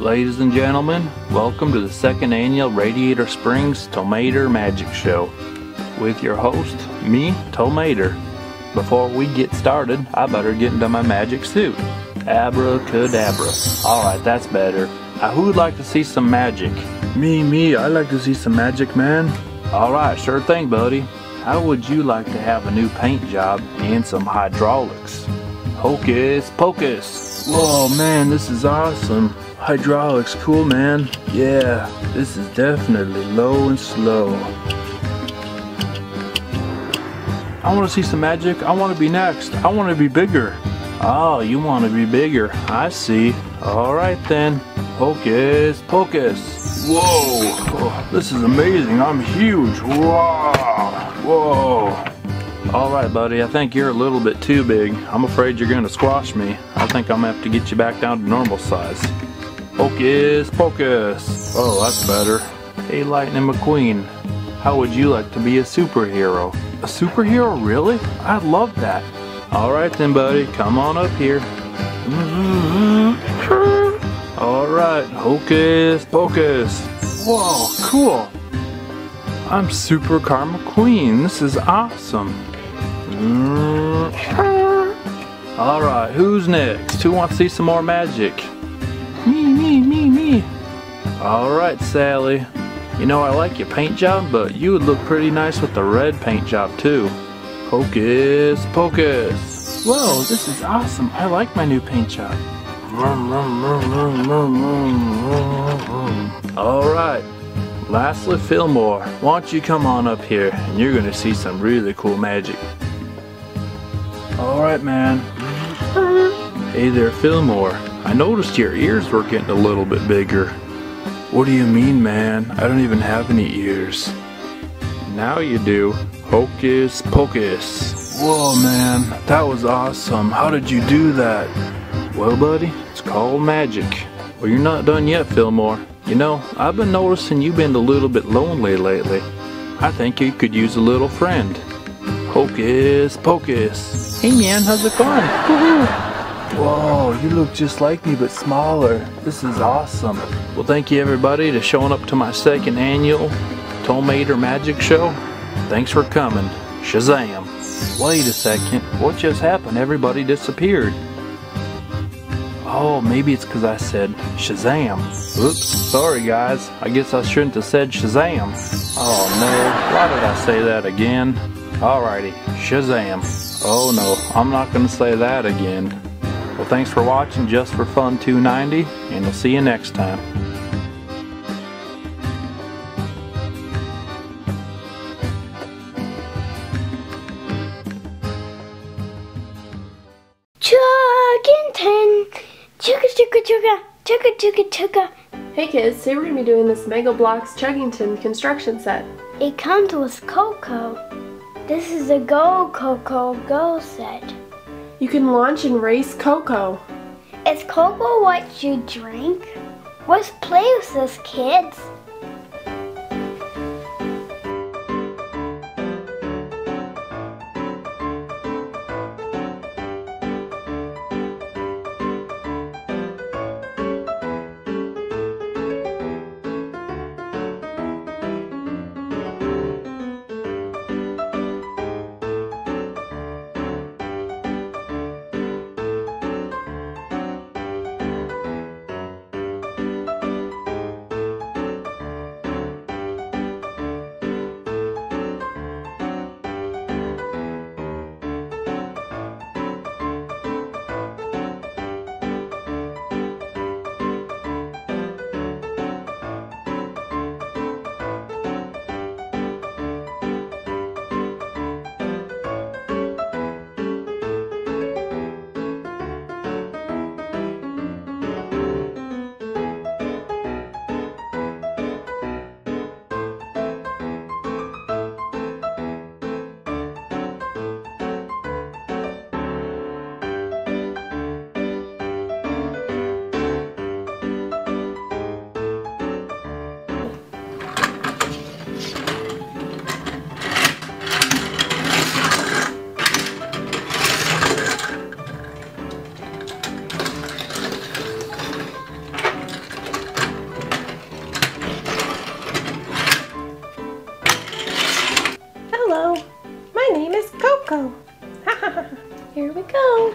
Ladies and gentlemen, welcome to the second annual Radiator Springs Tow Mater Magic Show with your host, me, Tow Mater. Before we get started, I better get into my magic suit. Abracadabra. Alright, that's better. Now, who would like to see some magic? Me, me, I like to see some magic, man. Alright, sure thing, buddy. How would you like to have a new paint job and some hydraulics? Hocus pocus! Whoa, man, this is awesome. Hydraulics, cool, man. Yeah, this is definitely low and slow. I want to see some magic. I want to be next. I want to be bigger. Oh, you want to be bigger. I see. Alright then. Hocus pocus. Whoa! Oh, this is amazing. I'm huge. Whoa! Whoa! Alright, buddy. I think you're a little bit too big. I'm afraid you're going to squash me. I think I'm going to have to get you back down to normal size. Hocus pocus. Oh, that's better. Hey, Lightning McQueen. How would you like to be a superhero? A superhero, really? I'd love that. Alright then, buddy. Come on up here. Mm-hmm. Alright, hocus pocus. Whoa, cool. I'm Super Car McQueen. This is awesome. Mm-hmm. Alright, who's next? Who wants to see some more magic? Alright, Sally. You know, I like your paint job, but you would look pretty nice with the red paint job, too. Hocus pocus. Whoa, this is awesome. I like my new paint job. Alright. Lastly, Fillmore, why don't you come on up here and you're gonna see some really cool magic. Alright, man. Hey there, Fillmore. I noticed your ears were getting a little bit bigger. What do you mean, man? I don't even have any ears. Now you do. Hocus pocus. Whoa, man. That was awesome. How did you do that? Well, buddy, it's called magic. Well, you're not done yet, Fillmore. You know, I've been noticing you've been a little bit lonely lately. I think you could use a little friend. Hocus pocus. Hey, man, how's it going? Whoa, you look just like me but smaller. This is awesome. Well, thank you everybody to showing up to my second annual Tow Mater Magic Show. Thanks for coming. Shazam. Wait a second. What just happened? Everybody disappeared. Oh, maybe it's because I said Shazam. Oops, sorry guys. I guess I shouldn't have said Shazam. Oh no, why did I say that again? Alrighty, Shazam. Oh no, I'm not going to say that again. Well, thanks for watching Just for Fun 290, and we'll see you next time. Chuggington, chugga chugga chugga, chugga chugga chugga. Hey kids, today we're going to be doing this Mega Bloks Chuggington construction set. It comes with Coco. This is a Go Coco Go set. You can launch and race Coco. Is Coco what you drink? Let's play with this, kids. go. Here we go.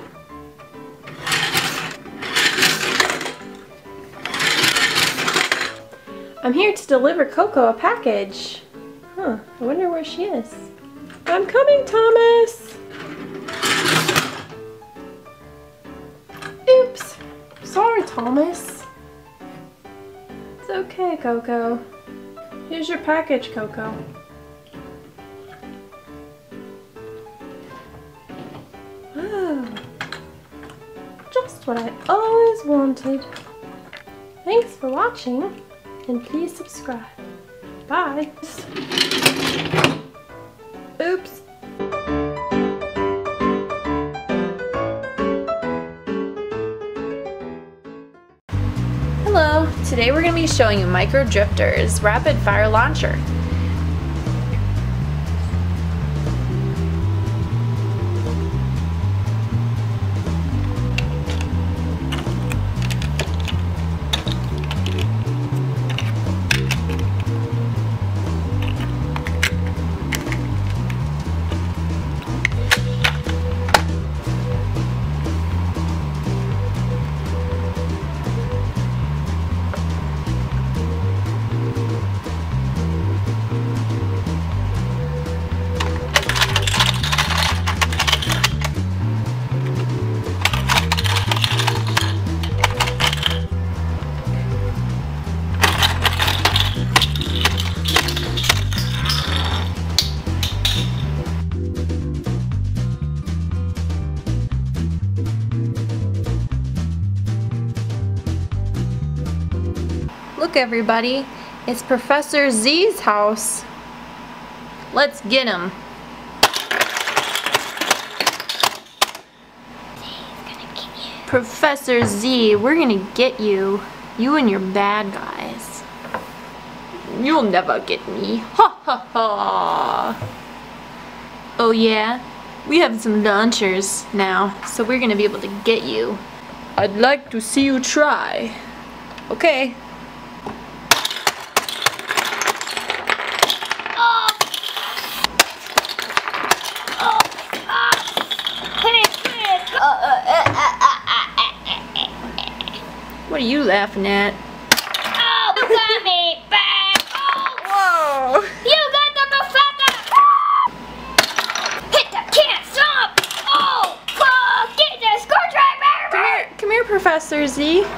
I'm here to deliver Coco a package. Huh, I wonder where she is. I'm coming, Thomas! Oops. Sorry, Thomas. It's okay, Coco. Here's your package, Coco. Just what I always wanted. Thanks for watching, and please subscribe. Bye. Oops. Hello, today we're going to be showing you Micro Drifter's Rapid Fire Launcher. Everybody, it's Professor Z's house. Let's get him. Professor Z, we're gonna get you. You and your bad guys. You'll never get me. Ha ha ha. Oh yeah? We have some launchers now, so we're gonna be able to get you. I'd like to see you try. Okay. What are you laughing at? Oh, you got me back! Oh, Whoa! you got the Mufasa! Hit the can't stop! Oh, fuck! Get the Come here, come here, Professor Z. Come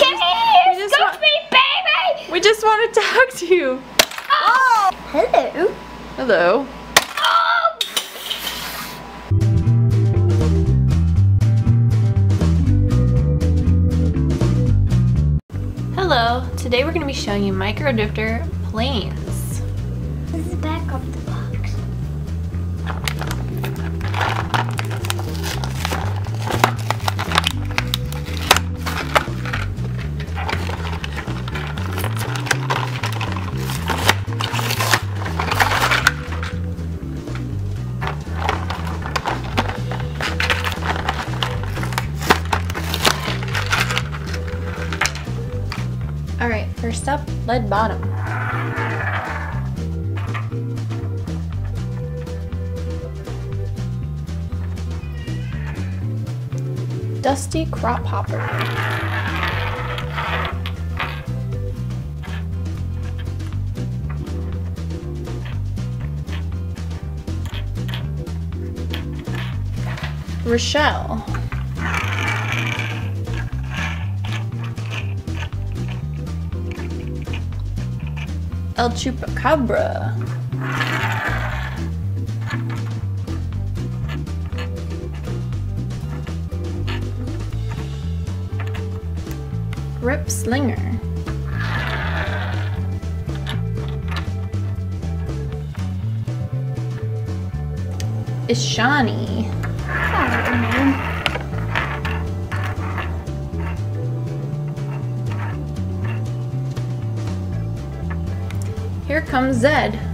here! just Scooch want- me, baby! We just want to talk to you. Oh! Hello? Hello. Today we're going to be showing you Micro Drifter planes. Lead bottom. Dusty Crophopper. Rochelle. El Chupacabra. Ripslinger. Ishani. Comes Zed.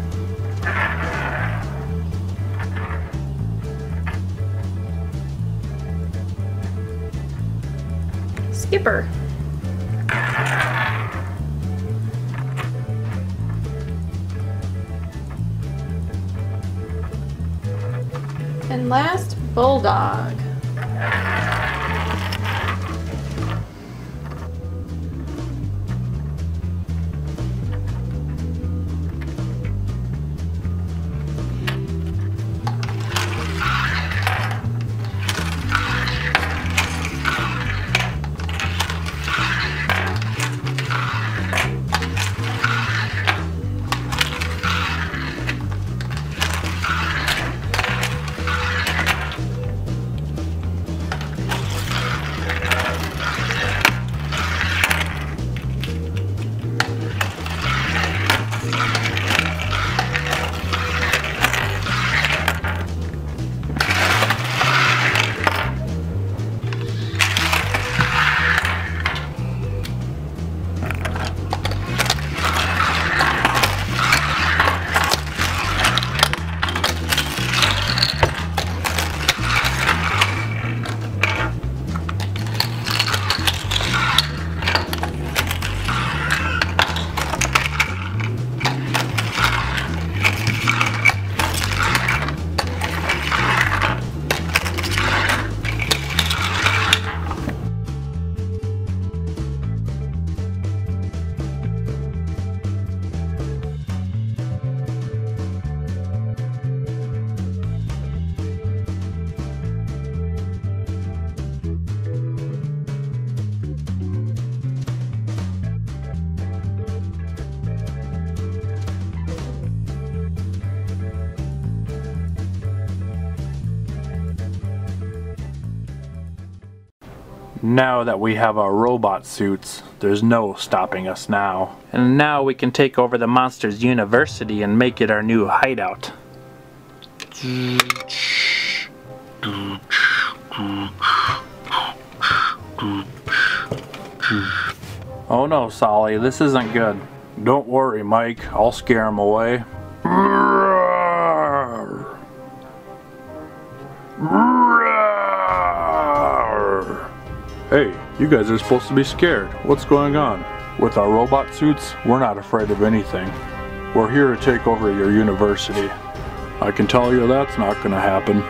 Now that we have our robot suits, there's no stopping us now. And now we can take over the Monsters University and make it our new hideout. Oh no, Sulley, this isn't good. Don't worry, Mike. I'll scare him away. You guys are supposed to be scared. What's going on? With our robot suits, we're not afraid of anything. We're here to take over your university. I can tell you that's not gonna happen.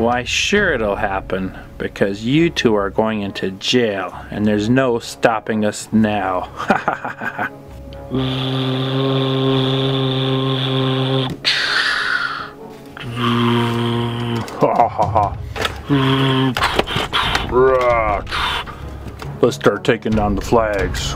Why, sure it'll happen, because you two are going into jail, and there's no stopping us now. Ha ha ha. Let's start taking down the flags.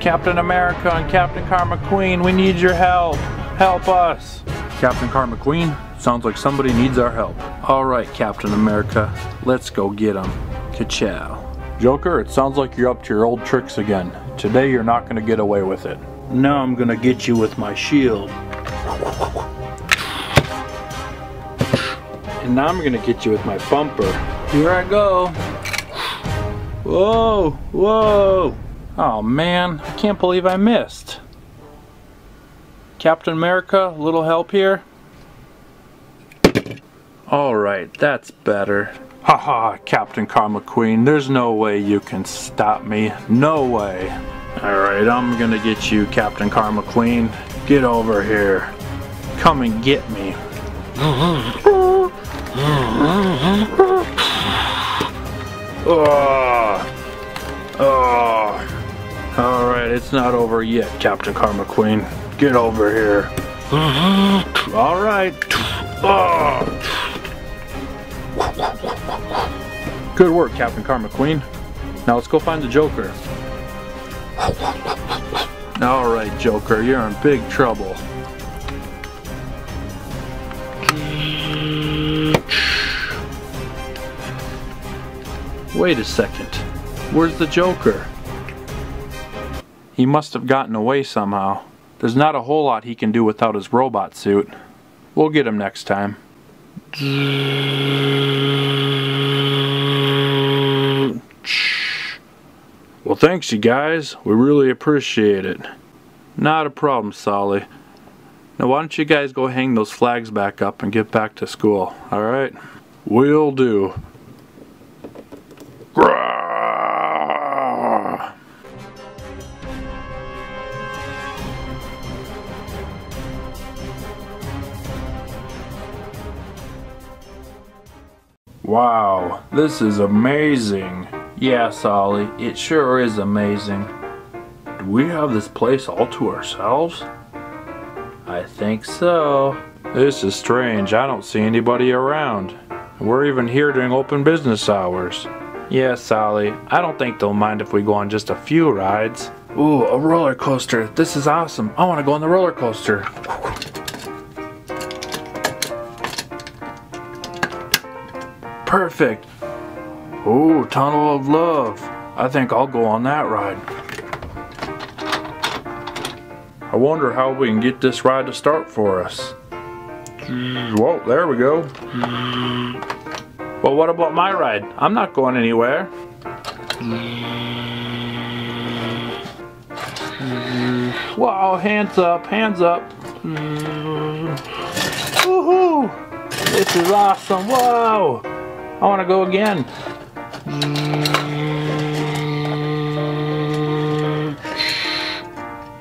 Captain America and Captain Karma Queen, we need your help. Help us. Captain Karma Queen, sounds like somebody needs our help. All right, Captain America, let's go get them. Ka-chow. Joker, it sounds like you're up to your old tricks again. Today you're not gonna get away with it. Now I'm gonna get you with my shield. And now I'm gonna get you with my bumper. Here I go. Whoa, whoa. Oh man, I can't believe I missed. Captain America, a little help here? Alright, that's better. Haha, Captain Karma Queen, there's no way you can stop me. No way. Alright, I'm gonna get you, Captain Karma Queen. Get over here. Come and get me. Oh. Oh. Alright, it's not over yet, Captain Karma Queen. Get over here. Alright. Oh. Good work, Captain Karma Queen. Now let's go find the Joker. Alright, Joker, you're in big trouble. Wait a second. Where's the Joker? He must have gotten away somehow. There's not a whole lot he can do without his robot suit. We'll get him next time. Well, thanks, you guys. We really appreciate it. Not a problem, Sulley. Now, why don't you guys go hang those flags back up and get back to school, alright? Will do. Wow, this is amazing. Yeah, Sulley, it sure is amazing. Do we have this place all to ourselves? I think so. This is strange. I don't see anybody around. We're even here during open business hours. Yeah, Sally, I don't think they'll mind if we go on just a few rides. Ooh, a roller coaster. This is awesome. I want to go on the roller coaster. Perfect. Ooh, Tunnel of Love. I think I'll go on that ride. I wonder how we can get this ride to start for us. Whoa, there we go. Well, what about my ride? I'm not going anywhere. Wow, hands up, hands up. Mm. Woohoo! This is awesome. Whoa! I want to go again. Mm.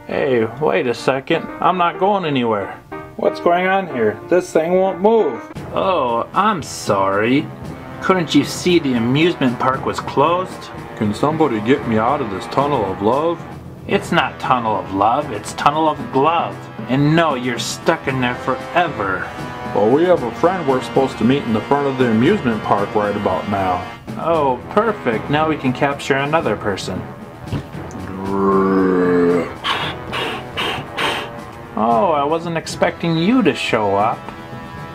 Hey, wait a second. I'm not going anywhere. What's going on here? This thing won't move. Oh, I'm sorry. Couldn't you see the amusement park was closed? Can somebody get me out of this tunnel of love? It's not tunnel of love, it's tunnel of glove. And no, you're stuck in there forever. Well, we have a friend we're supposed to meet in the front of the amusement park right about now. Oh, perfect. Now we can capture another person. Oh, I wasn't expecting you to show up.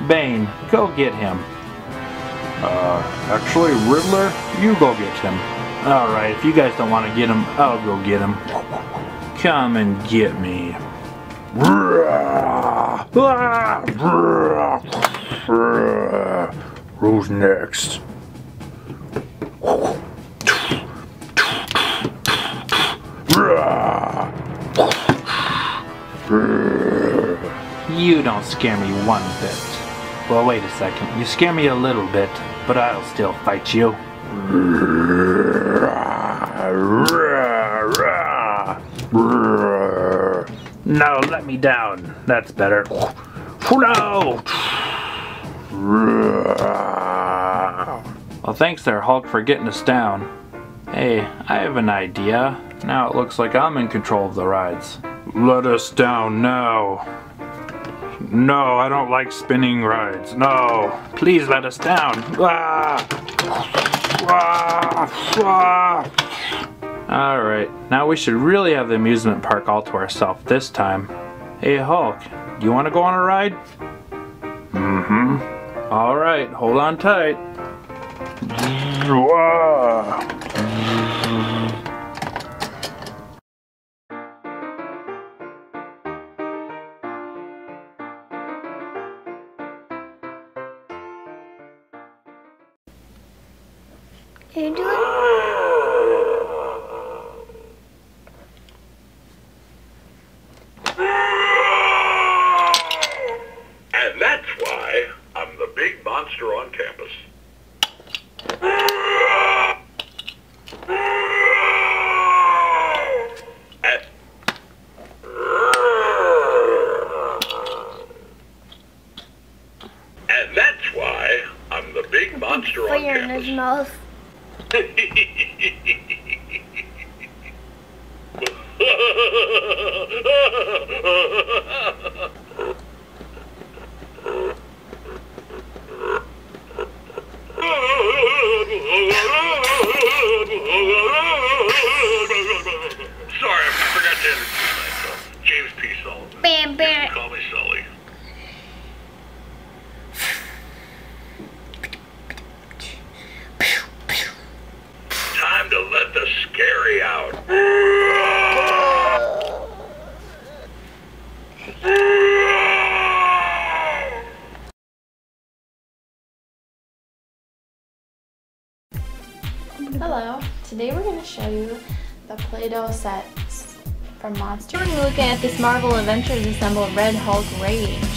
Bane, go get him. Uh, actually, Riddler, you go get him. Alright, if you guys don't want to get him, I'll go get him. Come and get me. Who's next? You don't scare me one bit. Well, wait a second. You scare me a little bit, but I'll still fight you. No, let me down. That's better. No! Well, thanks there, Hulk, for getting us down. Hey, I have an idea. Now it looks like I'm in control of the rides. Let us down now. No, I don't like spinning rides. No, please let us down. Ah! Ah! Ah! Alright, now we should really have the amusement park all to ourselves this time. Hey Hulk, you want to go on a ride? Mm-hmm. Alright, hold on tight. Ah! From Monster. We're going to looking at this Marvel Adventures Assembled Red Hulk Rage.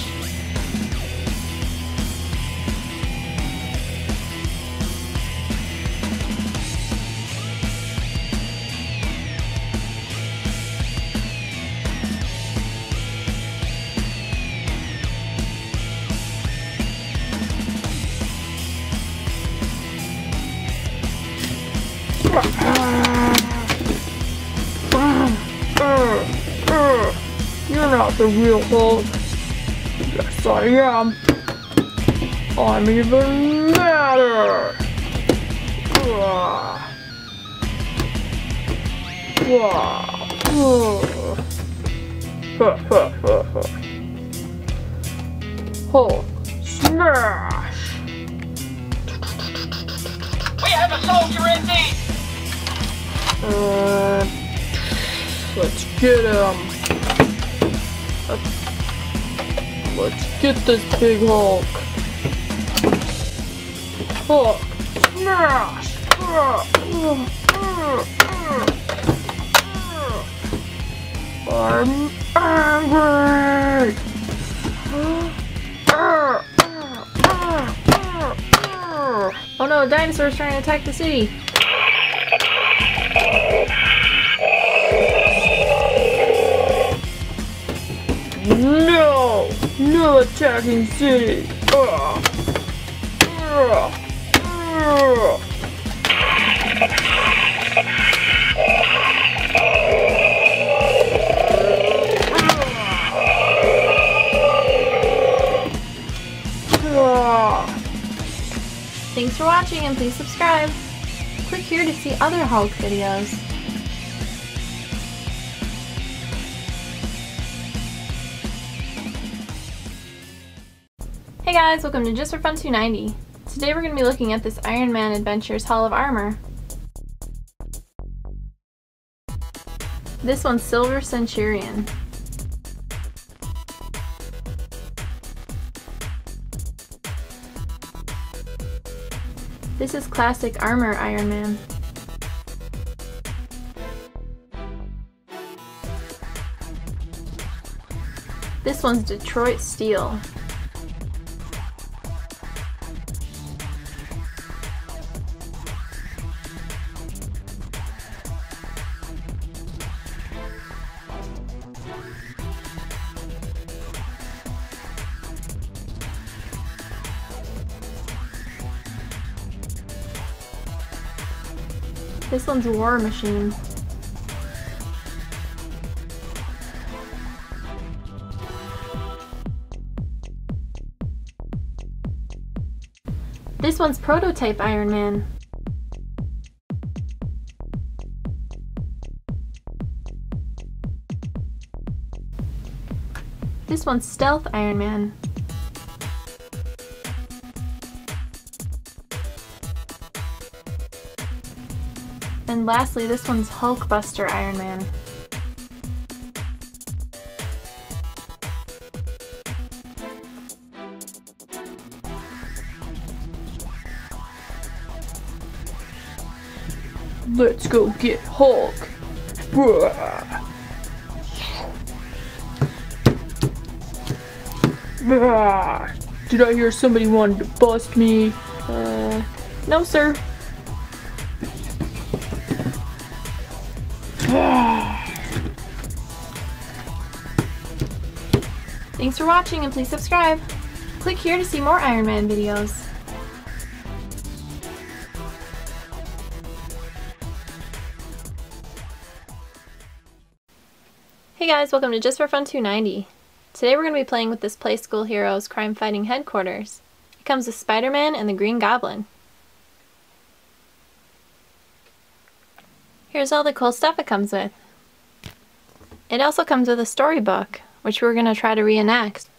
The real Hulk. Yes, I am. I'm even madder. Ha. Hulk, smash! We have a soldier in need! Uh, let's get him. Let's, get this big Hulk. Hulk, smash! I'm angry! Oh no, a dinosaur's trying to attack the city. No! No attacking city! Thanks for watching and please subscribe. Click here to see other Hulk videos. Hey guys, welcome to Just for Fun 290. Today we're going to be looking at this Iron Man Adventures Hall of Armor. This one's Silver Centurion. This is classic armor Iron Man. This one's Detroit Steel. War Machine. This one's Prototype Iron Man. This one's Stealth Iron Man. And lastly, this one's Hulkbuster Iron Man. Let's go get Hulk. Bruh. Did I hear somebody wanted to bust me? Uh, no sir. Thanks for watching and please subscribe. Click here to see more Iron Man videos. Hey guys, welcome to Just for Fun 290. Today we're going to be playing with this Playskool Heroes crime fighting headquarters. It comes with Spider-Man and the Green Goblin. Here's all the cool stuff it comes with. It also comes with a storybook, which we're going to try to reenact.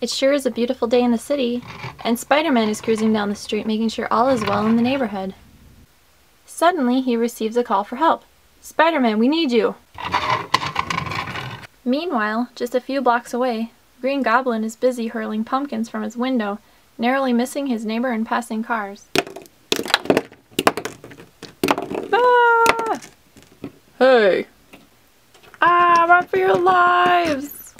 It sure is a beautiful day in the city, and Spider-Man is cruising down the street making sure all is well in the neighborhood. Suddenly, he receives a call for help. Spider-Man, we need you! Meanwhile, just a few blocks away, Green Goblin is busy hurling pumpkins from his window, narrowly missing his neighbor and passing cars. Ah! Hey. Ah, run for your lives!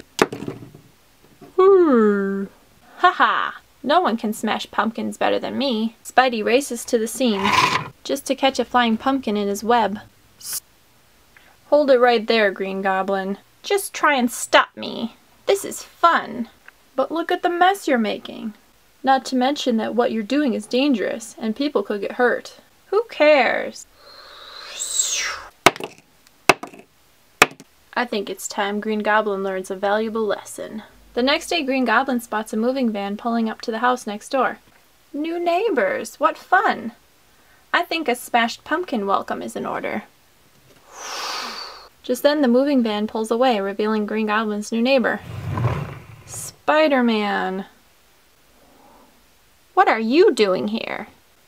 Haha! No one can smash pumpkins better than me. Spidey races to the scene, just to catch a flying pumpkin in his web. Hold it right there, Green Goblin. Just try and stop me. This is fun. But look at the mess you're making. Not to mention that what you're doing is dangerous, and people could get hurt. Who cares? I think it's time Green Goblin learns a valuable lesson. The next day, Green Goblin spots a moving van pulling up to the house next door. New neighbors, what fun! I think a smashed pumpkin welcome is in order. Just then, the moving van pulls away, revealing Green Goblin's new neighbor. Spider-Man! What are you doing here?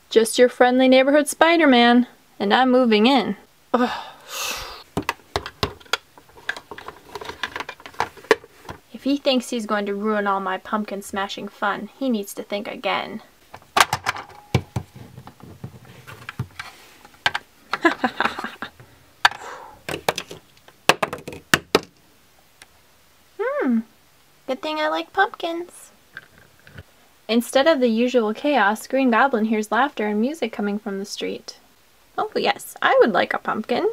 Just your friendly neighborhood Spider-Man, and I'm moving in. Ugh. He thinks he's going to ruin all my pumpkin smashing fun, he needs to think again. hmm, good thing I like pumpkins. Instead of the usual chaos, Green Goblin hears laughter and music coming from the street. Oh yes, I would like a pumpkin.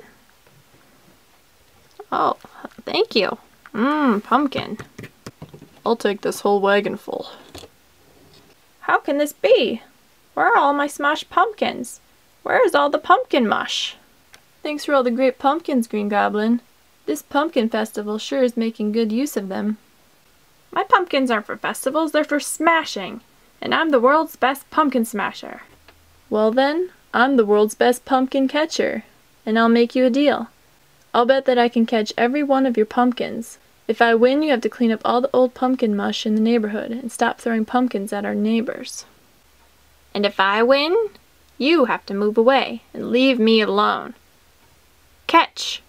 Oh, thank you. Mmm, pumpkin. I'll take this whole wagon full. How can this be? Where are all my smashed pumpkins? Where is all the pumpkin mush? Thanks for all the great pumpkins, Green Goblin. This pumpkin festival sure is making good use of them. My pumpkins aren't for festivals, they're for smashing. And I'm the world's best pumpkin smasher. Well then, I'm the world's best pumpkin catcher. And I'll make you a deal. I'll bet that I can catch every one of your pumpkins. If I win, you have to clean up all the old pumpkin mush in the neighborhood and stop throwing pumpkins at our neighbors. And if I win, you have to move away and leave me alone. Catch!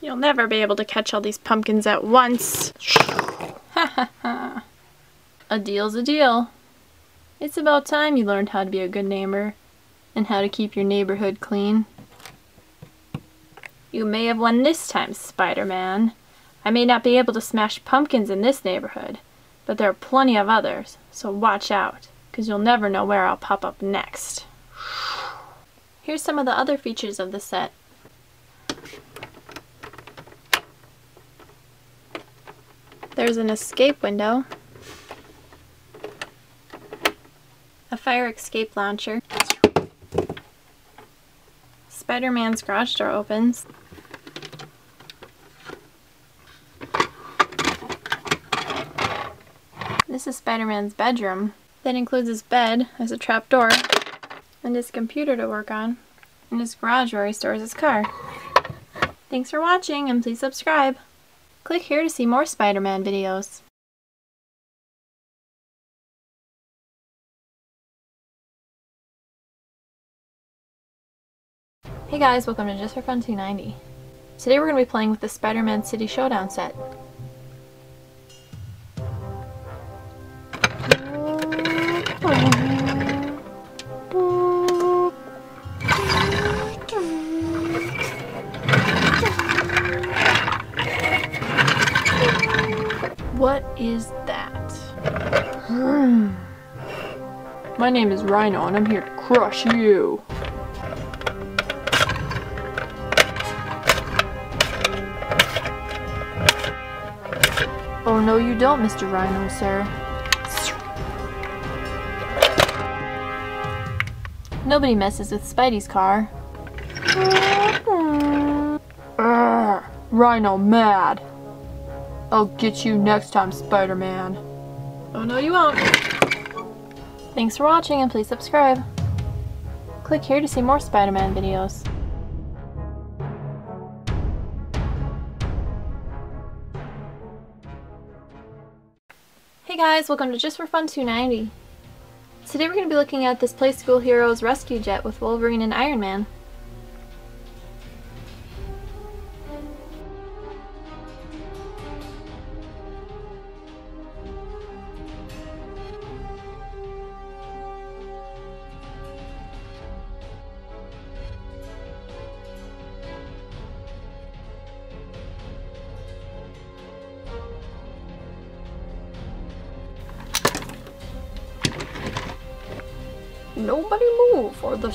You'll never be able to catch all these pumpkins at once. A deal's a deal. It's about time you learned how to be a good neighbor and how to keep your neighborhood clean. You may have won this time, Spider-Man. I may not be able to smash pumpkins in this neighborhood, but there are plenty of others, so watch out, because you'll never know where I'll pop up next. Here's some of the other features of the set. There's an escape window, a fire escape launcher, Spider-Man's garage door opens, This is Spider-Man's bedroom. That includes his bed as a trapdoor, and his computer to work on, and his garage where he stores his car. Thanks for watching, and please subscribe. Click here to see more Spider-Man videos. Hey guys, welcome to Just for Fun 290. Today we're going to be playing with the Spider-Man City Showdown set. What is that? Hmm. My name is Rhino and I'm here to crush you. Oh no you don't, Mr. Rhino, sir. Nobody messes with Spidey's car. Rhino mad. I'll get you next time, Spider-Man. Oh no you won't. Thanks for watching and please subscribe. Click here to see more Spider-Man videos. Hey guys, welcome to Just for Fun 290. Today we're going to be looking at this Playskool Heroes rescue jet with Wolverine and Iron Man.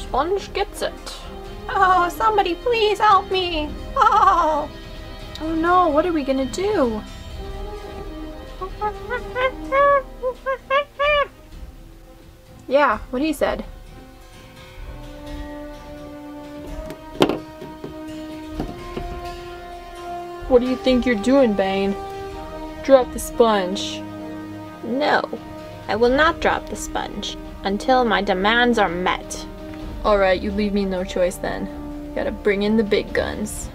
Sponge gets it. Oh, somebody please help me. Oh. Oh no, what are we gonna do? Yeah, what he said. What do you think you're doing, Bane? Drop the sponge. No, I will not drop the sponge until my demands are met. Alright, you leave me no choice then. Gotta bring in the big guns.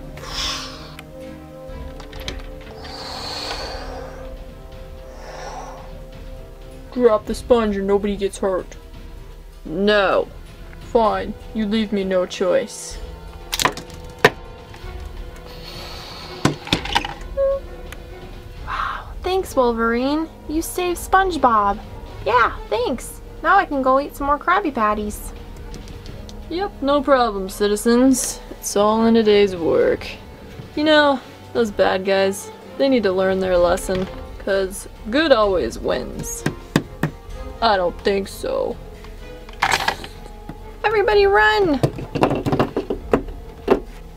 Drop the sponge or nobody gets hurt. No. Fine, you leave me no choice. Wow, thanks Wolverine. You saved SpongeBob. Yeah, thanks. Now I can go eat some more Krabby Patties. Yep, no problem, citizens. It's all in a day's work. You know, those bad guys, they need to learn their lesson, cause good always wins. I don't think so. Everybody run!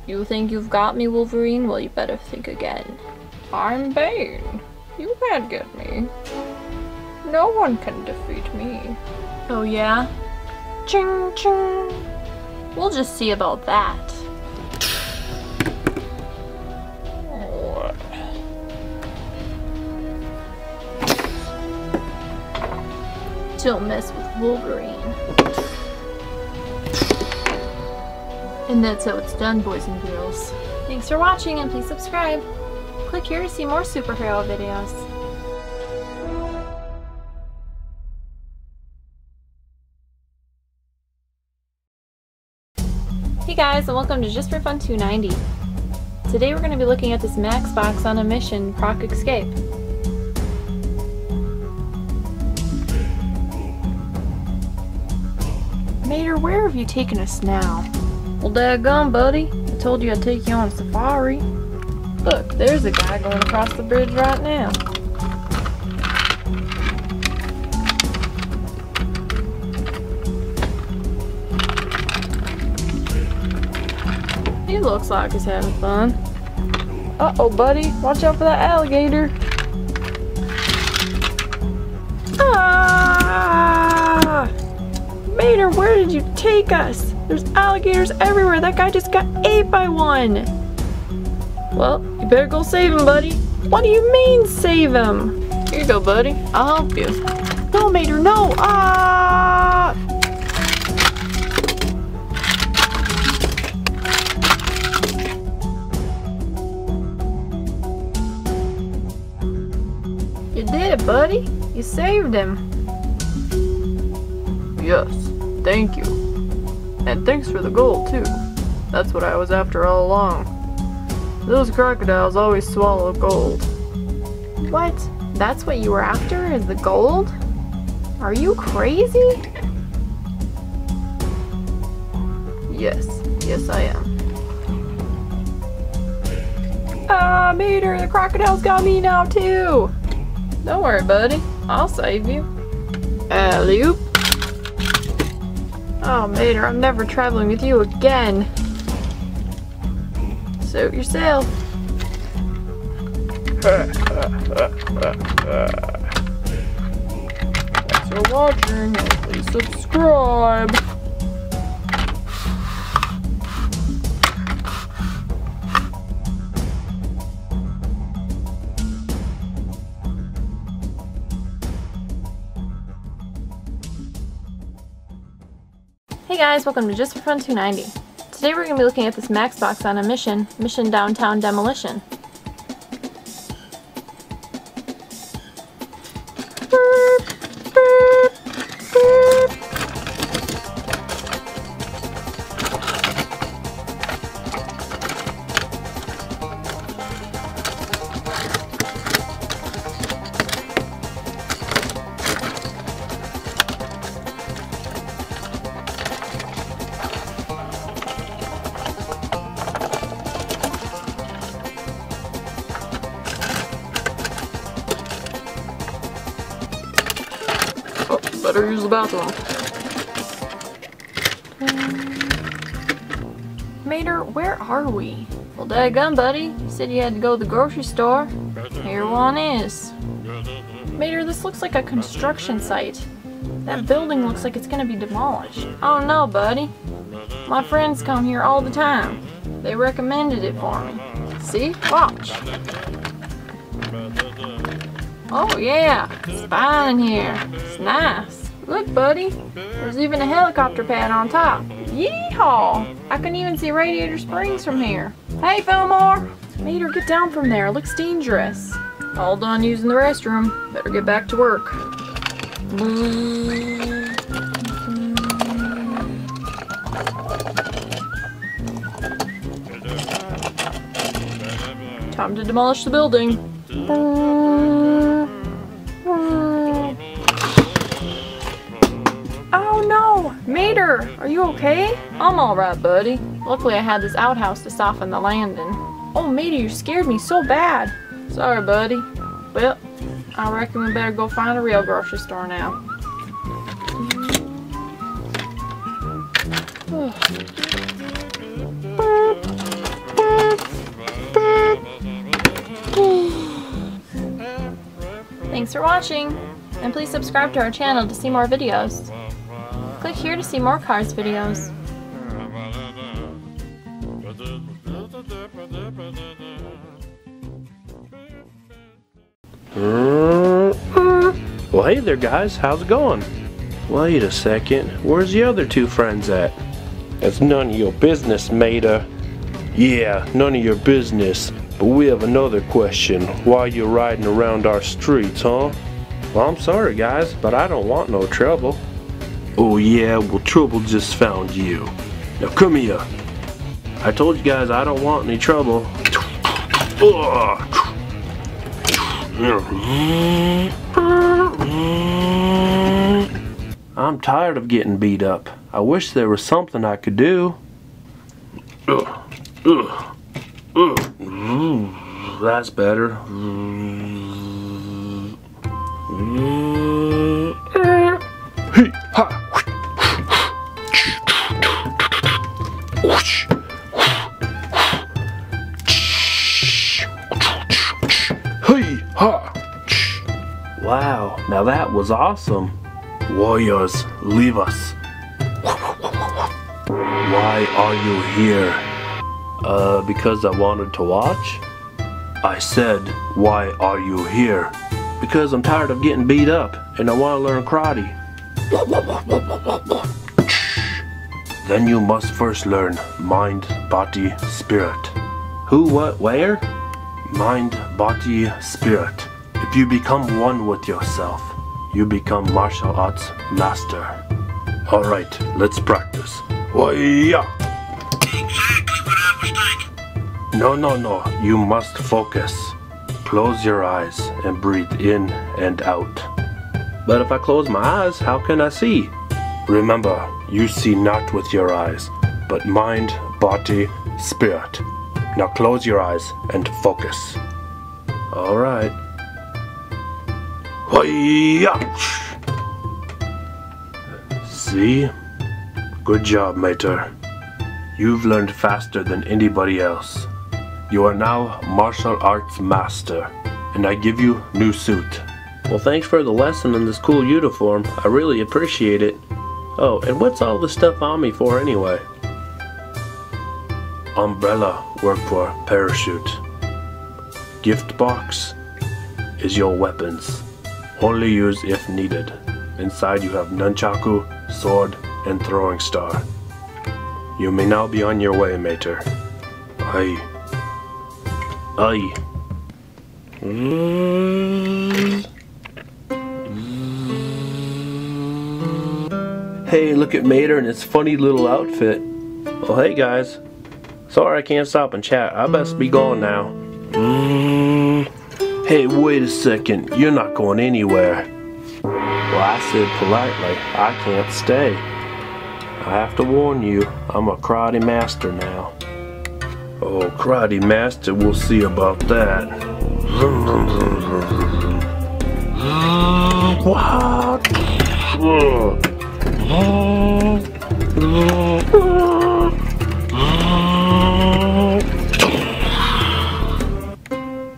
You think you've got me, Wolverine? Well, you better think again. I'm Bane. You can't get me. No one can defeat me. Oh yeah? Ching ching. We'll just see about that. Don't mess with Wolverine. And that's how it's done, boys and girls. Thanks for watching and please subscribe. Click here to see more superhero videos. Hey guys, and welcome to Just for Fun 290. Today we're going to be looking at this Max box on a mission, Croc Escape. Mater, where have you taken us now? Well, daggone, buddy. I told you I'd take you on a safari. Look, there's a guy going across the bridge right now. He looks like he's having fun. Uh-oh, buddy. Watch out for that alligator. Ah! Mater, where did you take us? There's alligators everywhere. That guy just got ate by one. Well, you better go save him, buddy. What do you mean, save him? Here you go, buddy. I'll help you. No, Mater, no! Ah! Did it, buddy. You saved him. Yes, thank you. And thanks for the gold, too. That's what I was after all along. Those crocodiles always swallow gold. What? That's what you were after, is the gold? Are you crazy? Yes, yes I am. Ah, Mater, the crocodile's got me now, too! Don't worry, buddy. I'll save you. Alley-oop. Oh, Mater, I'm never traveling with you again. Suit yourself. Thanks for watching, and please subscribe. Guys, welcome to Just for Fun 290. Today we're going to be looking at this Max box on a mission, Mission Downtown Demolition. Well, daggum, buddy. You said you had to go to the grocery store. Here one is. Mater, this looks like a construction site. That building looks like it's to be demolished. Oh no, buddy. My friends come here all the time. They recommended it for me. See? Watch. Oh yeah, it's fine in here. It's nice. Look, buddy. There's even a helicopter pad on top. Yeehaw! I can even see Radiator Springs from here. Hey, Fillmore! Mater, get down from there. Looks dangerous. All done using the restroom. Better get back to work. Time to demolish the building. Oh no! Mater, are you okay? I'm alright, buddy. Luckily I had this outhouse to soften the landing. Oh, Mater, you scared me so bad. Sorry, buddy. Well, I reckon we better go find a real grocery store now. Thanks for watching, and please subscribe to our channel to see more videos. Click here to see more Cars videos. There, guys. How's it going? Wait a second. Where's the other two friends at? It's none of your business, Mater. Yeah, none of your business. But we have another question. Why you riding around our streets, huh? Well, I'm sorry, guys, but I don't want no trouble. Oh, yeah, well, trouble just found you. Now, come here. I told you guys I don't want any trouble. I'm tired of getting beat up. I wish there was something I could do. That's better. Hey, ha. Now that was awesome. Warriors, leave us. Why are you here? Uh, because I wanted to watch? I said, why are you here? Because I'm tired of getting beat up and I want to learn karate. Then you must first learn mind, body, spirit. Who, what, where? Mind, body, spirit. If you become one with yourself, you become martial arts master. Alright, let's practice. Why-ya! Exactly what I was thinking. No, no, no. You must focus. Close your eyes and breathe in and out. But if I close my eyes, how can I see? Remember, you see not with your eyes, but mind, body, spirit. Now close your eyes and focus. All right. Hi-ya! See? Good job, Mater. You've learned faster than anybody else. You are now martial arts master, and I give you new suit. Well, thanks for the lesson in this cool uniform. I really appreciate it. Oh, and what's all this stuff on me for anyway? Umbrella work for parachute. Gift box is your weapons. Only use if needed. Inside you have nunchaku, sword, and throwing star. You may now be on your way, Mater. Aye. Aye. Hey, look at Mater in his funny little outfit. Well, hey guys. Sorry I can't stop and chat. I best be gone now. Hey, wait a second. You're not going anywhere. Well, I said politely, I can't stay. I have to warn you, I'm a karate master now. Oh, karate master, we'll see about that.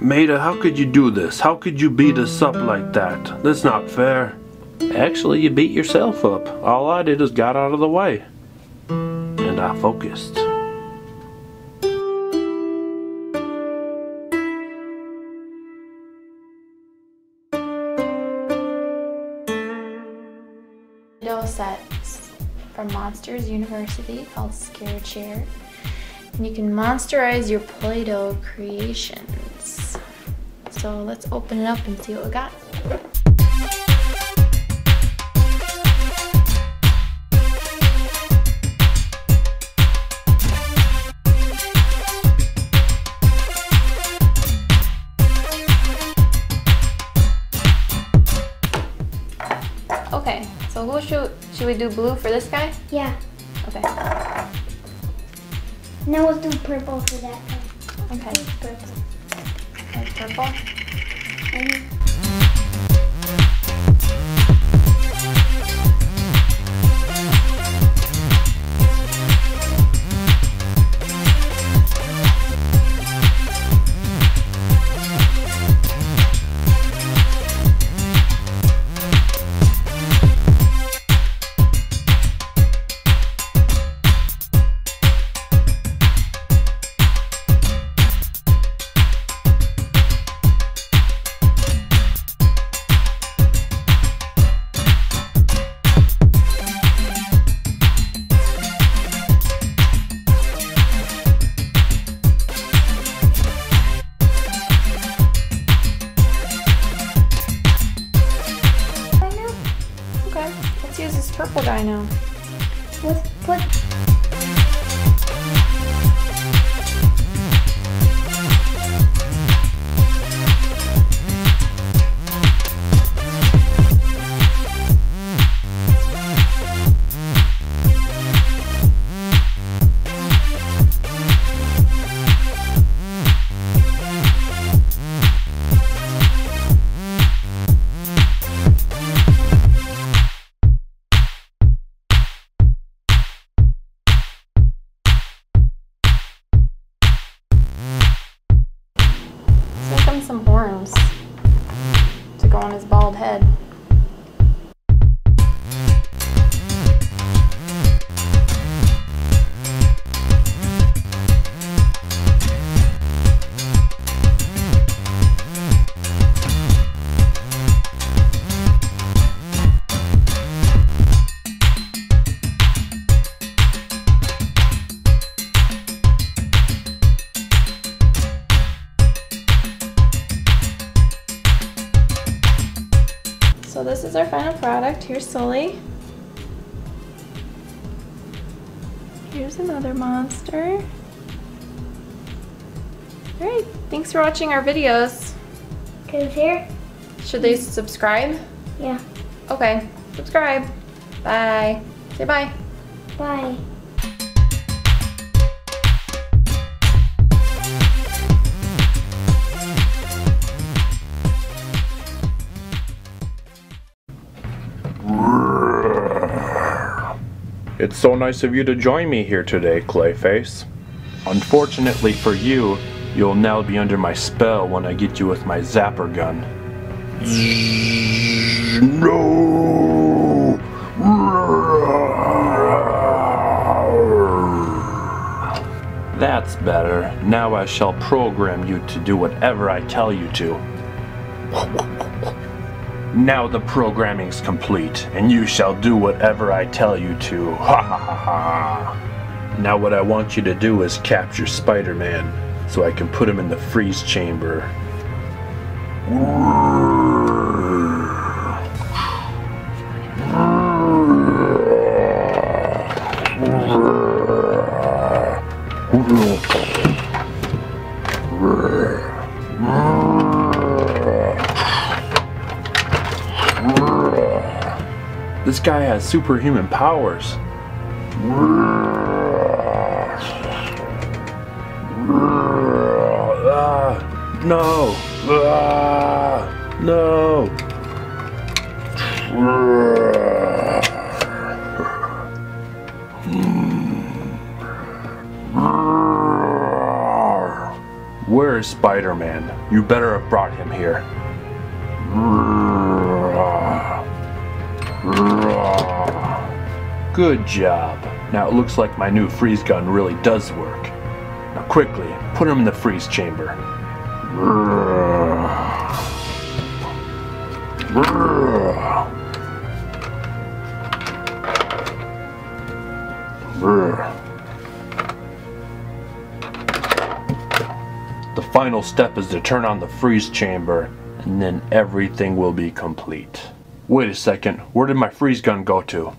Mater, how could you do this? How could you beat us up like that? That's not fair. Actually, you beat yourself up. All I did is got out of the way. And I focused. Sets from Monsters University called Scare Share. And you can monsterize your Play-Doh creations. So let's open it up and see what we got. Okay, so who should should we do blue for this guy? Yeah. Okay. Now let's do purple for that guy. Okay. Purple. Like purple. Here's Sulley. Here's another monster. Alright, thanks for watching our videos. cause here. Should they subscribe? Yeah. Okay, subscribe. Bye. Say bye. Bye. It's so nice of you to join me here today, Clayface. Unfortunately for you, you'll now be under my spell when I get you with my zapper gun. No! That's better. Now I shall program you to do whatever I tell you to. Now the programming's complete, and you shall do whatever I tell you to. Ha ha ha ha. Now what I want you to do is capture Spider-Man, so I can put him in the freeze chamber. Guy has superhuman powers. No. No. Where is Spider-Man? You better have brought Good job. Now it looks like my new freeze gun really does work. Now quickly, put him in the freeze chamber. The final step is to turn on the freeze chamber, and then everything will be complete. Wait a second, where did my freeze gun go to?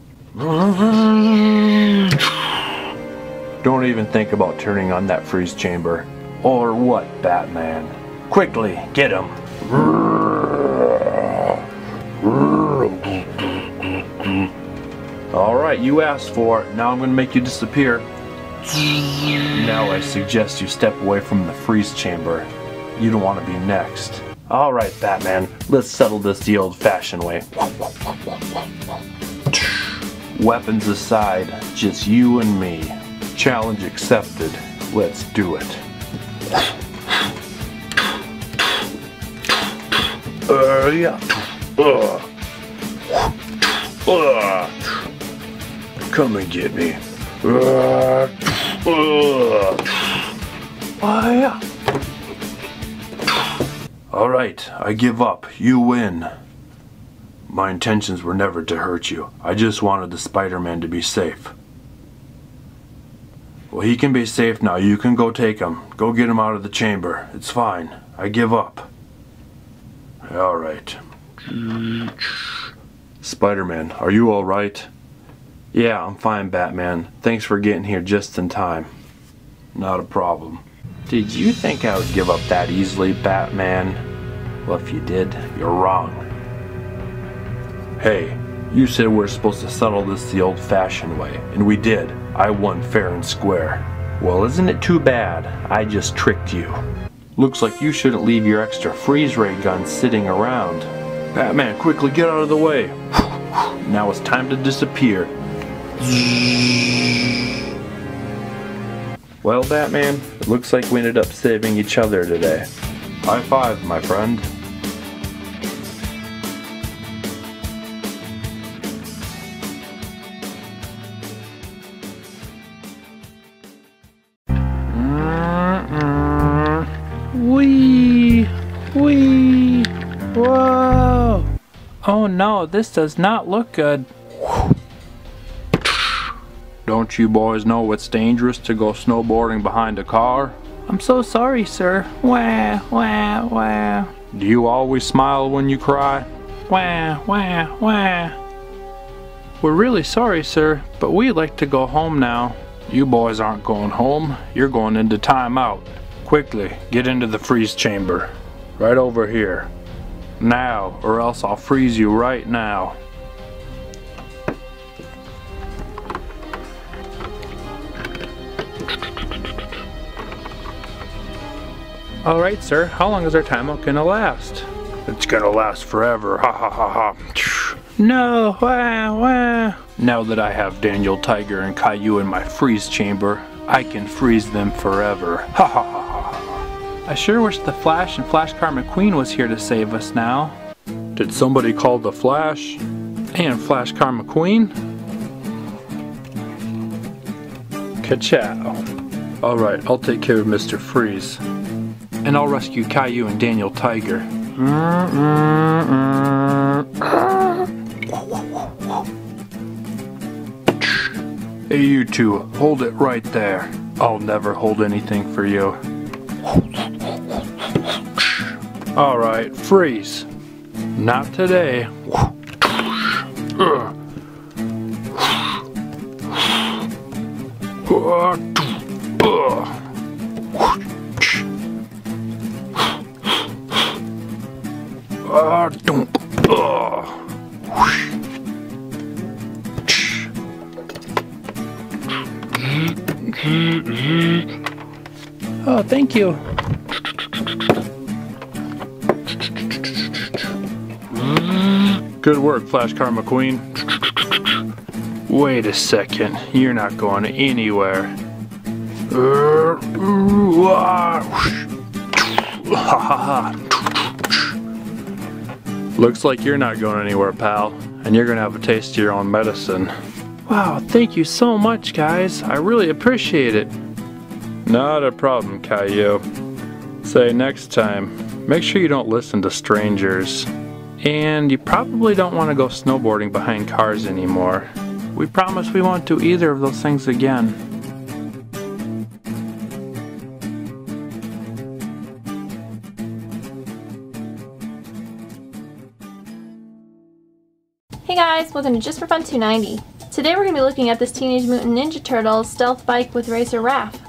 Don't even think about turning on that freeze chamber. Or what, Batman? Quickly, get him! Alright, you asked for it. Now I'm gonna make you disappear. Now I suggest you step away from the freeze chamber. You don't want to be next. Alright, Batman, let's settle this the old fashioned way. Weapons aside, just you and me. Challenge accepted. Let's do it. Uh, yeah. Uh. Uh. Come and get me. Uh. Uh. Ah, yeah. All right, I give up. You win. My intentions were never to hurt you. I just wanted the Spider-Man to be safe. Well, he can be safe now. You can go take him. Go get him out of the chamber. It's fine. I give up. All right. Spider-Man, are you alright? Yeah, I'm fine, Batman. Thanks for getting here just in time. Not a problem. Did you think I would give up that easily, Batman? Well, if you did, you're wrong. Hey, you said we are supposed to settle this the old-fashioned way, and we did. I won fair and square. Well, isn't it too bad? I just tricked you. Looks like you shouldn't leave your extra freeze ray gun sitting around. Batman, quickly get out of the way. Now it's time to disappear. Well, Batman, it looks like we ended up saving each other today. High five, my friend. No, this does not look good. Don't you boys know it's dangerous to go snowboarding behind a car? I'm so sorry, sir. Wah, wah, wah. Do you always smile when you cry? Wah, wah, wah. We're really sorry, sir, but we'd like to go home now. You boys aren't going home. You're going into timeout. Quickly, get into the freeze chamber. Right over here. Now, or else I'll freeze you right now. Alright, sir, how long is our timeout gonna last? It's gonna last forever. Ha ha ha ha. No, wah, wah. Now that I have Daniel Tiger and Caillou in my freeze chamber, I can freeze them forever. Ha ha ha ha. I sure wish the Flash and Flash Car McQueen was here to save us now. Did somebody call the Flash? And Flash Car McQueen? Ka-chow. Alright, I'll take care of Mr. Freeze. And I'll rescue Caillou and Daniel Tiger. Hey you two, hold it right there. I'll never hold anything for you. Alright, freeze. Not today. Oh, thank you. Good work, Flash Car McQueen. Wait a second, you're not going anywhere. Looks like you're not going anywhere, pal, and you're gonna have a taste of your own medicine. Wow, thank you so much, guys. I really appreciate it. Not a problem, Caillou. Say next time, make sure you don't listen to strangers. And you probably don't want to go snowboarding behind cars anymore. We promise we won't do either of those things again. Hey guys, welcome to Just for Fun 290. Today we're going to be looking at this Teenage Mutant Ninja Turtles stealth bike with Racer Raph.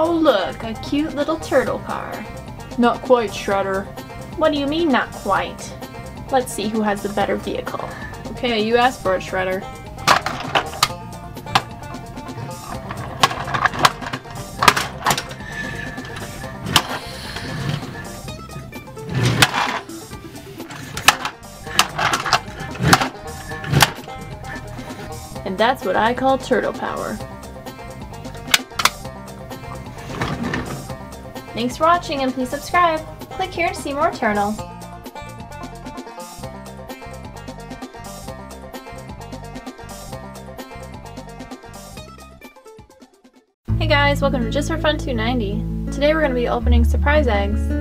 Oh look, a cute little turtle car. Not quite, Shredder. What do you mean not quite? Let's see who has the better vehicle. Okay, you asked for it, Shredder. And that's what I call turtle power. Thanks for watching and please subscribe. Click here to see more Eternal. Hey guys, welcome to Just for Fun 290. Today we're going to be opening surprise eggs.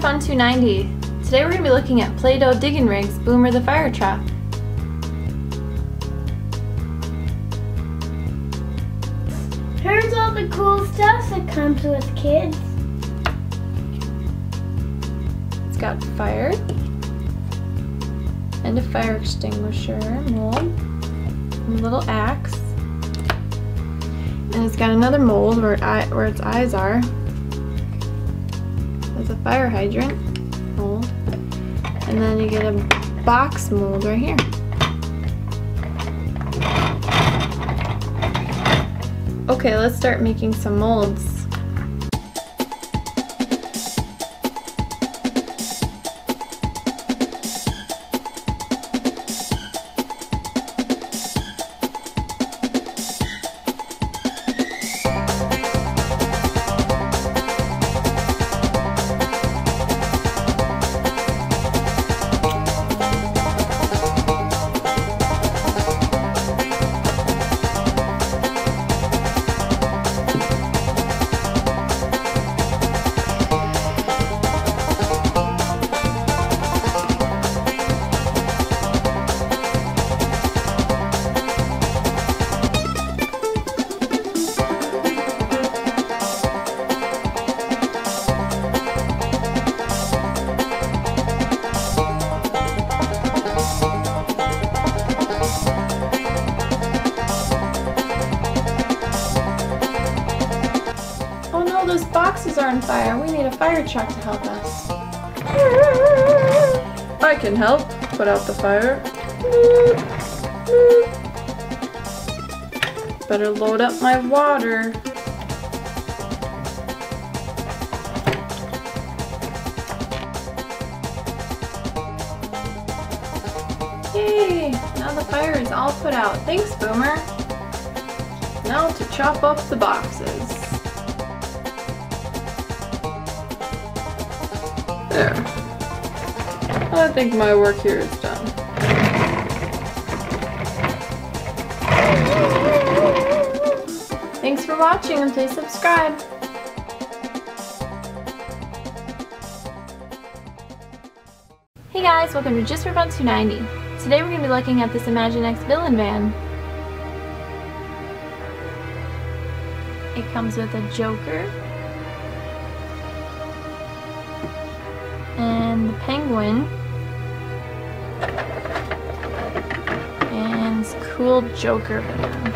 Fun 290. Today we're going to be looking at Play-Doh Digging Rigs Boomer the Fire Truck. Here's all the cool stuff that comes with kids. It's got fire and a fire extinguisher mold, and a little axe, and it's got another mold where, eye, where its eyes are. Fire hydrant mold, and then you get a box mold right here. Okay, let's start making some molds. Put out the fire. Better load up my water. Yay! Now the fire is all put out. Thanks, Boomer. Now to chop up the boxes. I think my work here is done. Thanks for watching and please subscribe. Hey guys, welcome to Just for Fun 290. Today we're going to be looking at this Imaginext villain van. It comes with a Joker and the Penguin cool Joker van. Um,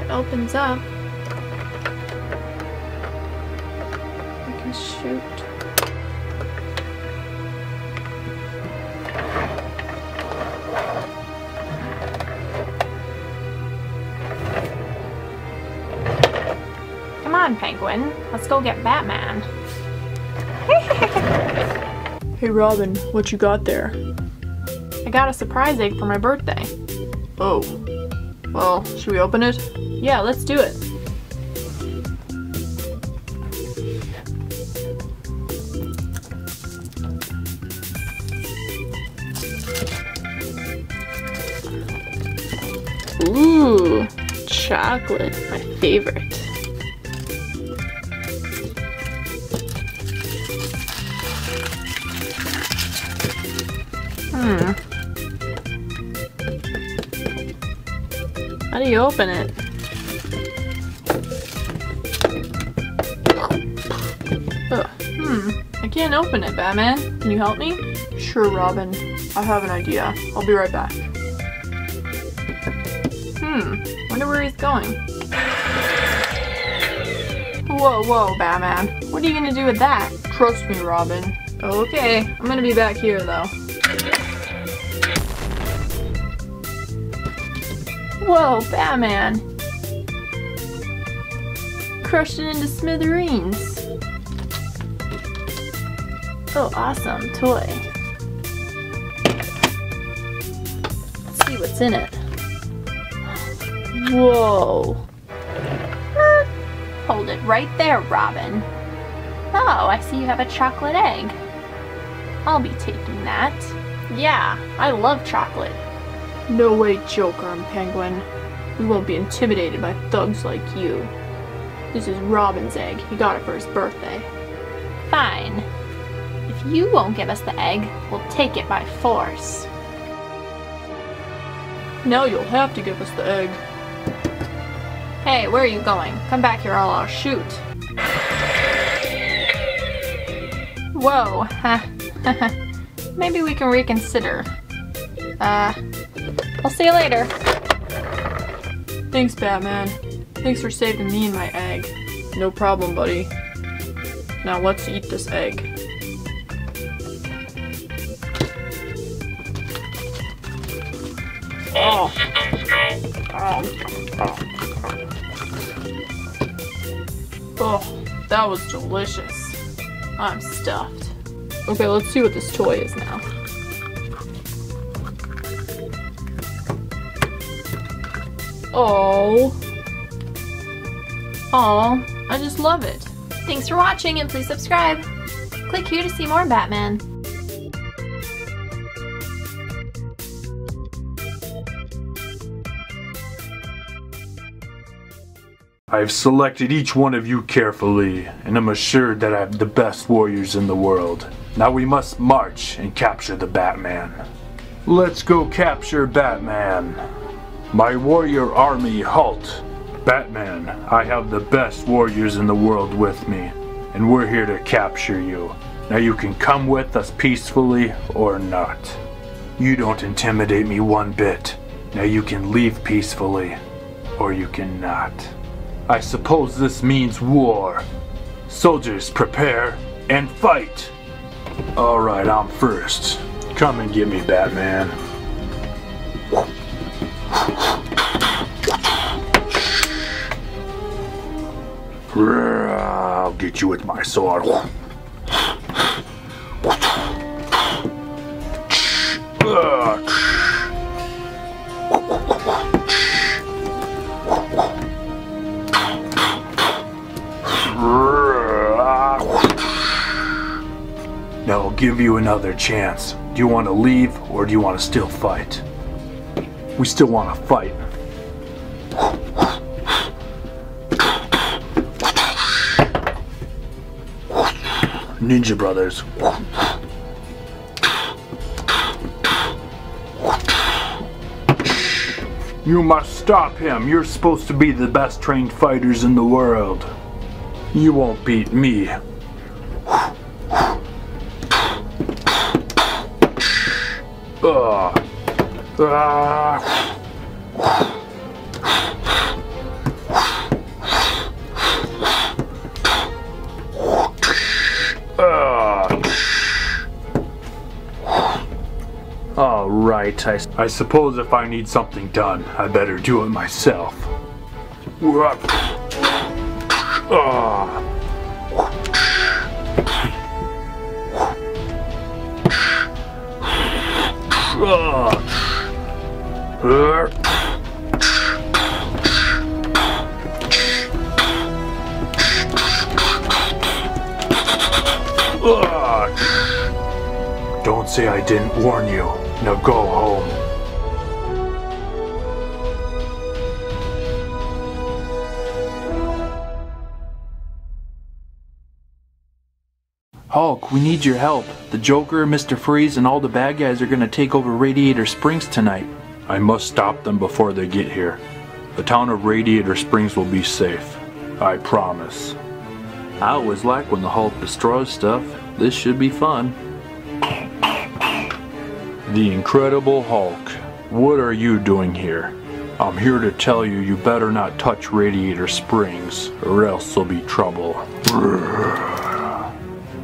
it opens up. I can shoot. On, Penguin. Let's go get Batman. Hey Robin, what you got there? I got a surprise egg for my birthday. Oh. Well, should we open it? Yeah, let's do it. Ooh, chocolate, my favorite. You open it? Ugh, hmm. I can't open it, Batman. Can you help me? Sure, Robin. I have an idea. I'll be right back. Hmm. Wonder where he's going. Whoa, whoa, Batman. What are you gonna do with that? Trust me, Robin. Okay, I'm gonna be back here though. Whoa, Batman! Crushed it into smithereens. Oh, awesome. Toy. Let's see what's in it. Whoa. Hold it right there, Robin. Oh, I see you have a chocolate egg. I'll be taking that. Yeah, I love chocolate. No way, Joker and Penguin. We won't be intimidated by thugs like you. This is Robin's egg. He got it for his birthday. Fine. If you won't give us the egg, we'll take it by force. Now you'll have to give us the egg. Hey, where are you going? Come back here or I'll shoot. Whoa. Maybe we can reconsider. Uh, I'll see you later. Thanks, Batman. Thanks for saving me and my egg. No problem, buddy. Now let's eat this egg. Oh. Oh, oh that was delicious. I'm stuffed. Okay, let's see what this toy is now. Oh. Oh, I just love it. Thanks for watching and please subscribe. Click here to see more Batman. I've selected each one of you carefully, and I'm assured that I have the best warriors in the world. Now we must march and capture the Batman. Let's go capture Batman. My warrior army, halt! Batman, I have the best warriors in the world with me, and we're here to capture you. Now you can come with us peacefully or not. You don't intimidate me one bit. Now you can leave peacefully, or you cannot. I suppose this means war. Soldiers, prepare and fight! Alright, I'm first. Come and get me, Batman. I'll get you with my sword. Now I'll give you another chance. Do you want to leave or do you want to still fight? We still want to fight. Ninja Brothers. You must stop him. You're supposed to be the best trained fighters in the world. You won't beat me. Ugh. Ah. Alright, I, I suppose if I need something done, I better do it myself. Ah. Say I didn't warn you. Now go home. Hulk, we need your help. The Joker, Mr. Freeze, and all the bad guys are gonna take over Radiator Springs tonight. I must stop them before they get here. The town of Radiator Springs will be safe. I promise. I always like when the Hulk destroys stuff. This should be fun. The Incredible Hulk. What are you doing here? I'm here to tell you you better not touch Radiator Springs, or else there'll be trouble.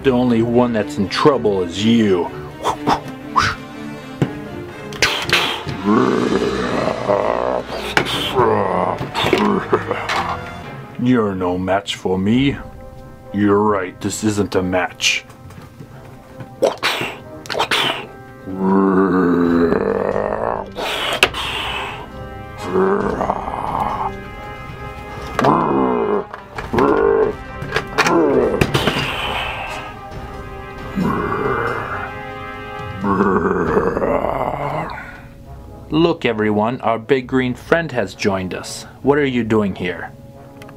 The only one that's in trouble is you. You're no match for me. You're right, this isn't a match. Look, everyone, our big green friend has joined us. What are you doing here?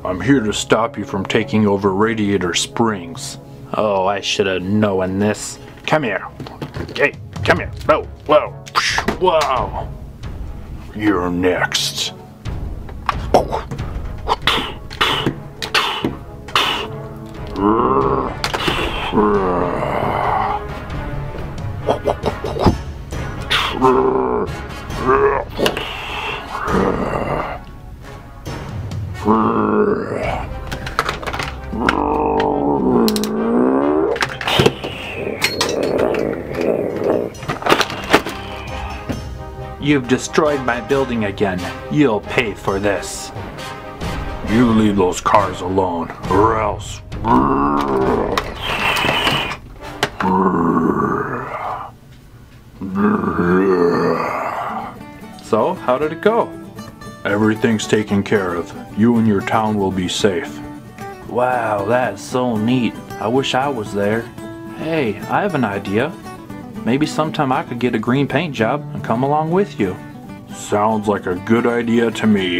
I'm here to stop you from taking over Radiator Springs. Oh, I should have known this. Come here. Hey, come here. Whoa, whoa, whoa. You're next. You've destroyed my building again. You'll pay for this. You leave those cars alone, or else. So, how did it go? Everything's taken care of. You and your town will be safe. Wow, that's so neat. I wish I was there. Hey, I have an idea. Maybe sometime I could get a green paint job and come along with you. Sounds like a good idea to me.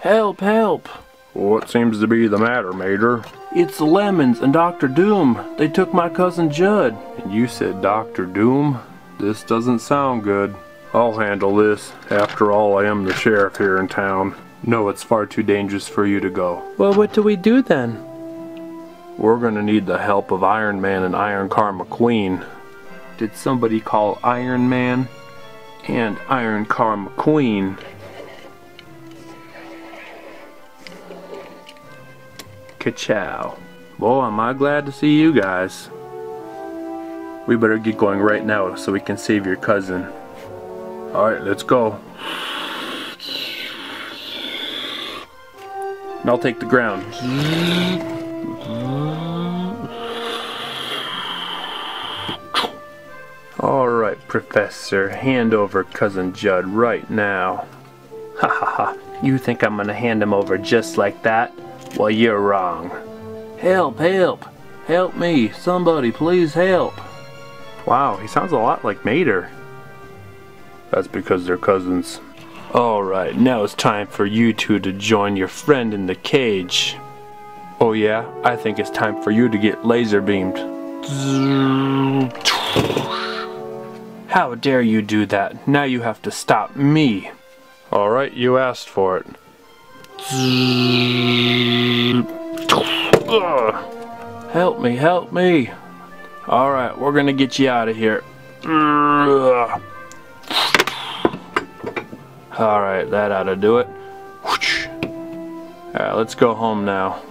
Help, help! What seems to be the matter, Mater? It's the Lemons and Dr. Doom. They took my cousin Judd. And you said Dr. Doom? This doesn't sound good. I'll handle this. After all, I am the sheriff here in town. No, it's far too dangerous for you to go. Well, what do we do then? We're gonna need the help of Iron Man and Iron Car McQueen. Did somebody call Iron Man and Iron Car McQueen? Ka-chow. Boy, am I glad to see you guys. We better get going right now so we can save your cousin. Alright, let's go. And I'll take the ground. Alright, Professor, hand over cousin Judd right now. Ha ha ha, you think I'm gonna hand him over just like that? Well, you're wrong. Help, help! Help me! Somebody, please help! Wow, he sounds a lot like Mater. That's because they're cousins. Alright, now it's time for you two to join your friend in the cage. Oh yeah, I think it's time for you to get laser beamed. How dare you do that? Now you have to stop me. Alright, you asked for it. Help me, help me. Alright, we're gonna get you out of here. Alright, that ought to do it. Alright, let's go home now.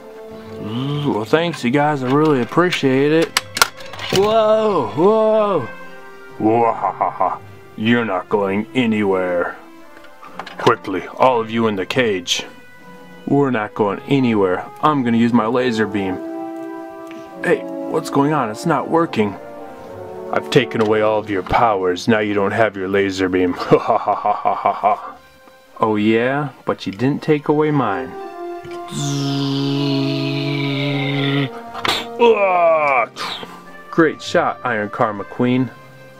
Well, thanks, you guys. I really appreciate it. Whoa, whoa. Wahahaha. You're not going anywhere. Quickly, all of you in the cage. We're not going anywhere. I'm gonna use my laser beam. Hey, what's going on? It's not working. I've taken away all of your powers. Now you don't have your laser beam. Ha ha ha ha ha ha ha. Oh yeah, but you didn't take away mine. Great shot, Iron Car McQueen.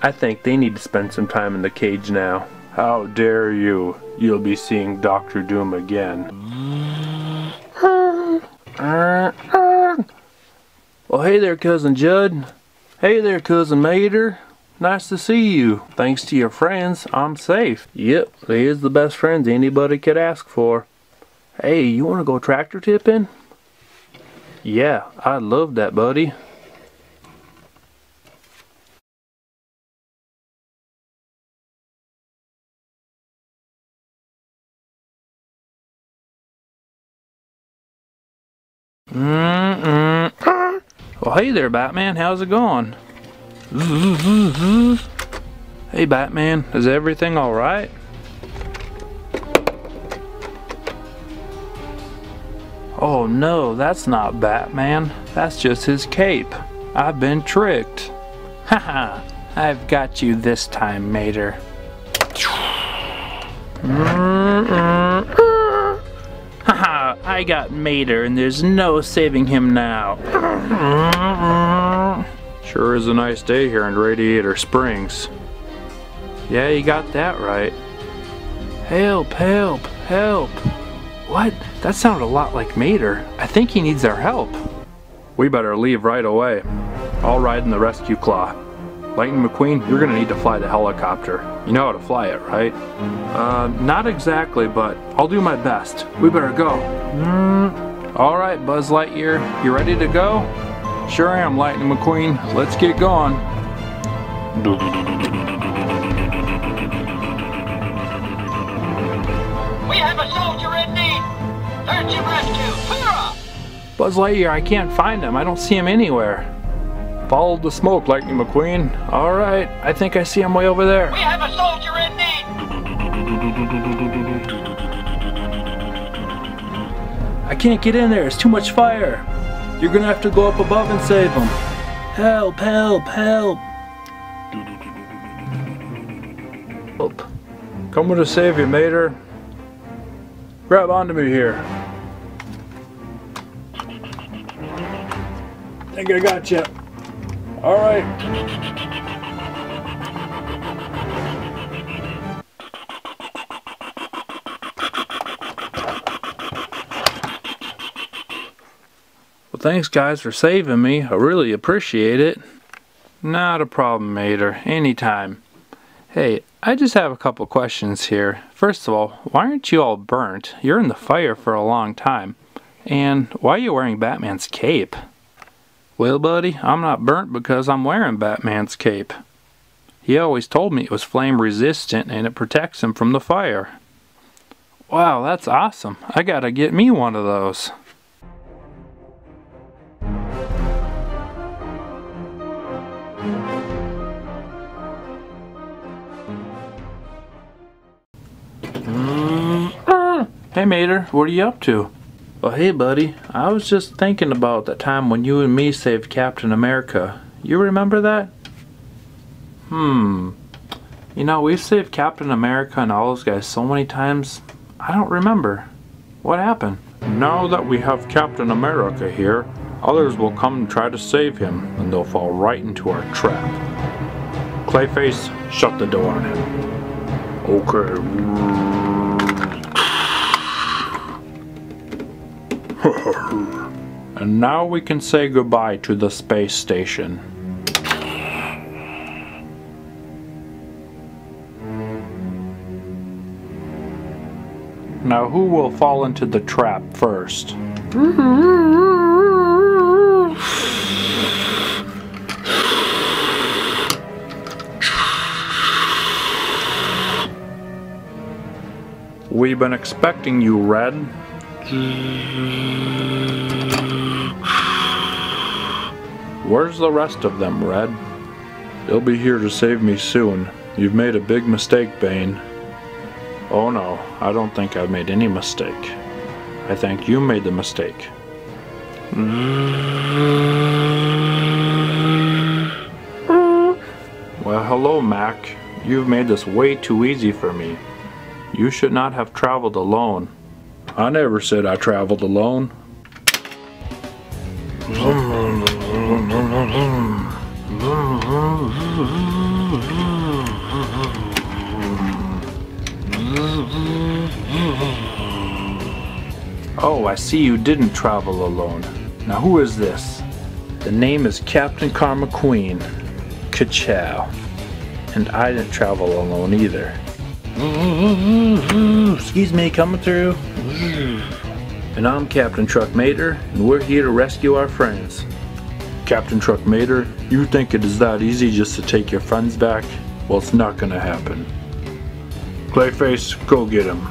I think they need to spend some time in the cage now. How dare you? You'll be seeing Doctor Doom again. Uh, uh, Well, hey there, Cousin Judd. Hey there, Cousin Mater. Nice to see you. Thanks to your friends, I'm safe. Yep, they is the best friends anybody could ask for. Hey, you want to go tractor tipping? Yeah, I'd love that, buddy. Hey there, Batman. How's it going? Hey Batman, is everything alright? Oh no, that's not Batman. That's just his cape. I've been tricked. Haha, I've got you this time, Mater. Haha, I got Mater and there's no saving him now. Sure is a nice day here in Radiator Springs. Yeah, you got that right. Help, help, help. What? That sounded a lot like Mater. I think he needs our help. We better leave right away. I'll ride in the rescue claw. Lightning McQueen, you're gonna need to fly the helicopter. You know how to fly it, right? Uh, not exactly, but I'll do my best. We better go. Mm. All right, Buzz Lightyear, you ready to go? Sure am, Lightning McQueen. Let's get going. We have a soldier in need. Urgent rescue. Hoorah! Buzz Lightyear, I can't find him. I don't see him anywhere. Follow the smoke, Lightning McQueen. All right, I think I see him way over there. We have a soldier in need. I can't get in there. It's too much fire. You're gonna have to go up above and save him. Help, help, help. Help. Coming to save you, Mater. Grab onto me here. Think I got you. All right. Well, thanks, guys, for saving me. I really appreciate it. Not a problem, Mater. Anytime. Hey, I just have a couple questions here. First of all, why aren't you all burnt? You're in the fire for a long time. And why are you wearing Batman's cape? Well, buddy, I'm not burnt because I'm wearing Batman's cape. He always told me it was flame resistant and it protects him from the fire. Wow, that's awesome. I gotta get me one of those. Mm. Ah. Hey Mater, what are you up to? Well, hey buddy, I was just thinking about that time when you and me saved Captain America. You remember that? Hmm. You know, we've saved Captain America and all those guys so many times, I don't remember. What happened? Now that we have Captain America here, others will come and try to save him, and they'll fall right into our trap. Clayface, shut the door on him. Okay. and now we can say goodbye to the space station. Now who will fall into the trap first? We've been expecting you, Red. Where's the rest of them, Red? They'll be here to save me soon. You've made a big mistake, Bane. Oh no, I don't think I've made any mistake. I think you made the mistake. Well, hello, Mac. You've made this way too easy for me. You should not have traveled alone. I never said I traveled alone. Oh, I see you didn't travel alone. Now who is this? The name is Captain Car McQueen. Ka-chow. And I didn't travel alone either. Excuse me, coming through. And I'm Captain Truck Mater, and we're here to rescue our friends. Captain Truck Mater, you think it is that easy just to take your friends back? Well, it's not gonna happen. Clayface, go get him.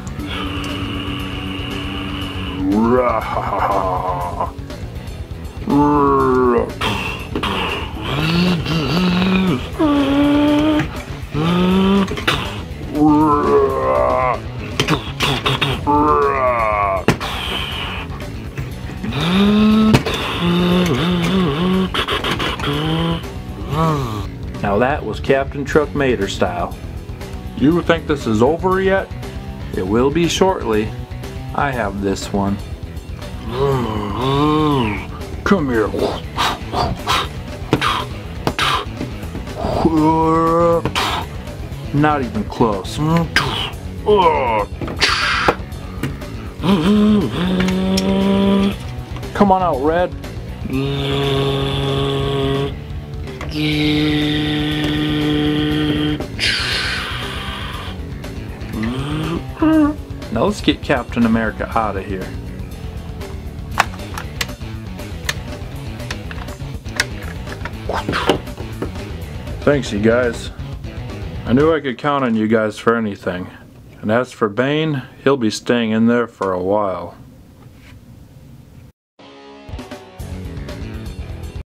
goes Captain Truck Mater style. You think this is over yet? It will be shortly. I have this one. Come here. Not even close. Come on out, Red. Now let's get Captain America out of here. Thanks, you guys. I knew I could count on you guys for anything. And as for Bane, he'll be staying in there for a while.